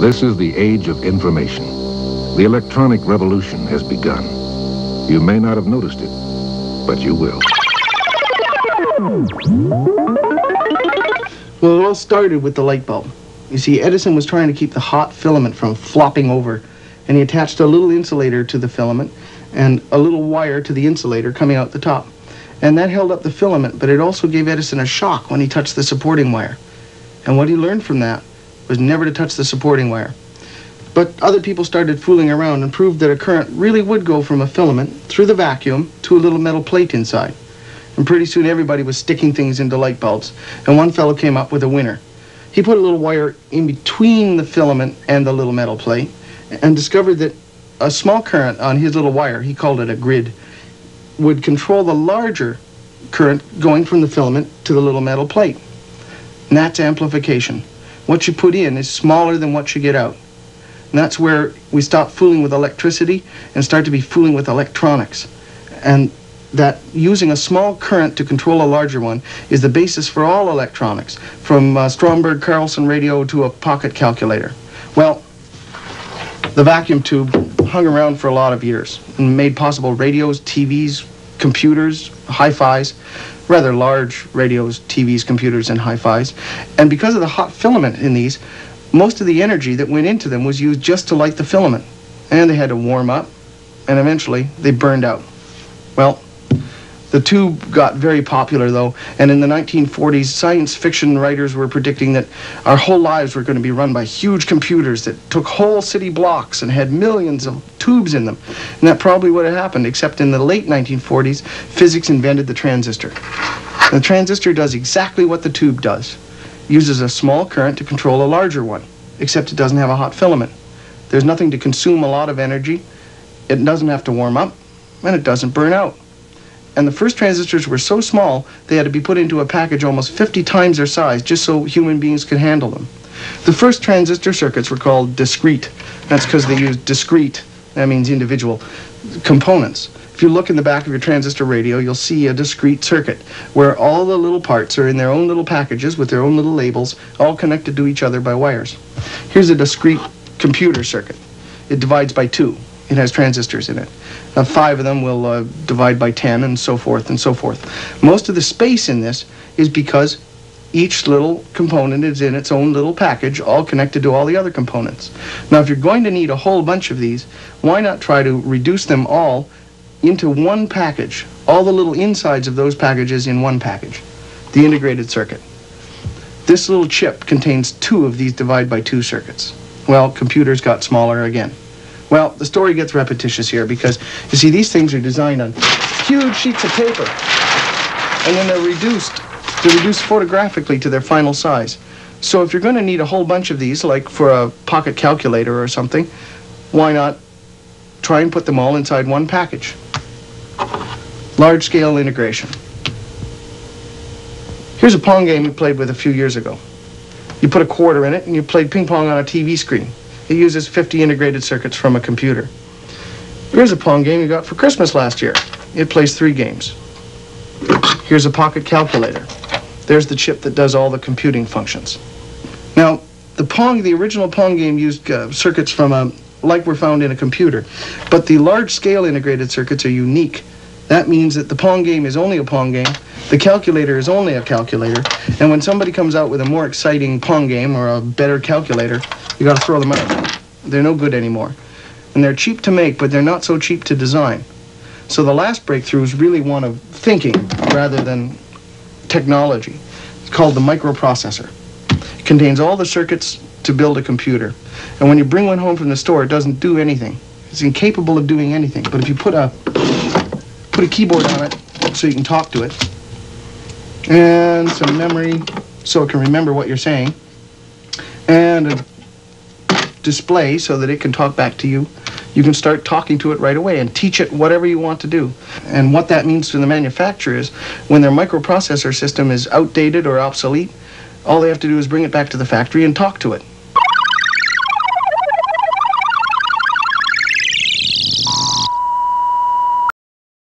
This is the age of information. The electronic revolution has begun. You may not have noticed it, but you will. Well, it all started with the light bulb. You see, Edison was trying to keep the hot filament from flopping over, and he attached a little insulator to the filament and a little wire to the insulator coming out the top. And that held up the filament, but it also gave Edison a shock when he touched the supporting wire. And what he learned from that was never to touch the supporting wire. But other people started fooling around and proved that a current really would go from a filament through the vacuum to a little metal plate inside. And pretty soon everybody was sticking things into light bulbs. And one fellow came up with a winner. He put a little wire in between the filament and the little metal plate and discovered that a small current on his little wire, he called it a grid, would control the larger current going from the filament to the little metal plate. And that's amplification. What you put in is smaller than what you get out. And that's where we stop fooling with electricity and start to be fooling with electronics. And that using a small current to control a larger one is the basis for all electronics, from uh, Stromberg Carlson radio to a pocket calculator. Well, the vacuum tube hung around for a lot of years and made possible radios, TVs, computers, hi-fis, rather large radios, TVs, computers, and hi-fis. And because of the hot filament in these, most of the energy that went into them was used just to light the filament. And they had to warm up, and eventually they burned out. Well, the tube got very popular, though, and in the 1940s, science fiction writers were predicting that our whole lives were going to be run by huge computers that took whole city blocks and had millions of tubes in them. And that probably would have happened, except in the late 1940s, physics invented the transistor. the transistor does exactly what the tube does. uses a small current to control a larger one, except it doesn't have a hot filament. There's nothing to consume a lot of energy, it doesn't have to warm up, and it doesn't burn out. And the first transistors were so small, they had to be put into a package almost 50 times their size just so human beings could handle them. The first transistor circuits were called discrete. That's because they used discrete, that means individual, components. If you look in the back of your transistor radio, you'll see a discrete circuit where all the little parts are in their own little packages with their own little labels, all connected to each other by wires. Here's a discrete computer circuit. It divides by two. It has transistors in it. Uh, five of them will uh, divide by 10 and so forth and so forth. Most of the space in this is because each little component is in its own little package, all connected to all the other components. Now, if you're going to need a whole bunch of these, why not try to reduce them all into one package, all the little insides of those packages in one package, the integrated circuit. This little chip contains two of these divide by two circuits. Well, computers got smaller again. Well, the story gets repetitious here because, you see, these things are designed on huge sheets of paper. And then they're reduced, they're reduced photographically to their final size. So if you're going to need a whole bunch of these, like for a pocket calculator or something, why not try and put them all inside one package? Large-scale integration. Here's a Pong game we played with a few years ago. You put a quarter in it and you played ping pong on a TV screen. It uses 50 integrated circuits from a computer. Here's a Pong game you got for Christmas last year. It plays three games. Here's a pocket calculator. There's the chip that does all the computing functions. Now, the Pong, the original Pong game used uh, circuits from a, like were found in a computer, but the large-scale integrated circuits are unique. That means that the Pong game is only a Pong game, the calculator is only a calculator, and when somebody comes out with a more exciting Pong game or a better calculator, you got to throw them out. They're no good anymore. And they're cheap to make, but they're not so cheap to design. So the last breakthrough is really one of thinking rather than technology. It's called the microprocessor. It contains all the circuits to build a computer. And when you bring one home from the store, it doesn't do anything. It's incapable of doing anything. But if you put a put a keyboard on it so you can talk to it, and some memory so it can remember what you're saying, and a display so that it can talk back to you. You can start talking to it right away and teach it whatever you want to do. And what that means to the manufacturer is when their microprocessor system is outdated or obsolete, all they have to do is bring it back to the factory and talk to it.